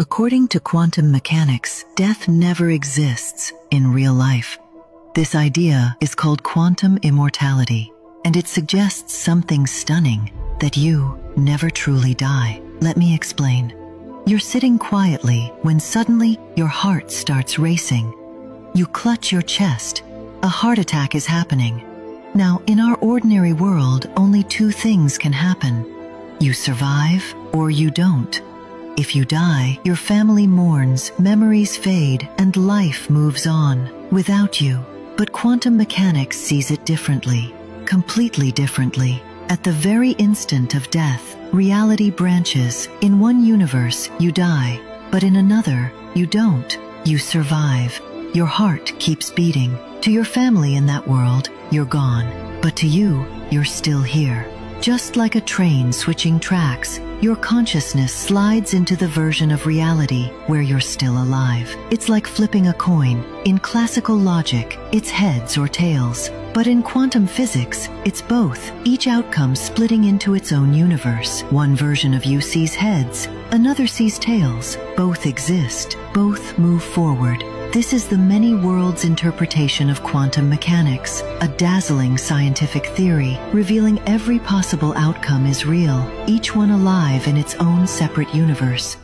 According to quantum mechanics, death never exists in real life. This idea is called quantum immortality, and it suggests something stunning that you never truly die. Let me explain. You're sitting quietly when suddenly your heart starts racing. You clutch your chest. A heart attack is happening. Now, in our ordinary world, only two things can happen. You survive or you don't. If you die, your family mourns, memories fade, and life moves on without you. But quantum mechanics sees it differently, completely differently. At the very instant of death, reality branches. In one universe, you die, but in another, you don't. You survive. Your heart keeps beating. To your family in that world, you're gone. But to you, you're still here. Just like a train switching tracks, your consciousness slides into the version of reality where you're still alive. It's like flipping a coin. In classical logic, it's heads or tails. But in quantum physics, it's both, each outcome splitting into its own universe. One version of you sees heads, another sees tails. Both exist, both move forward. This is the many worlds interpretation of quantum mechanics, a dazzling scientific theory revealing every possible outcome is real, each one alive in its own separate universe.